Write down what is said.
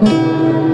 Música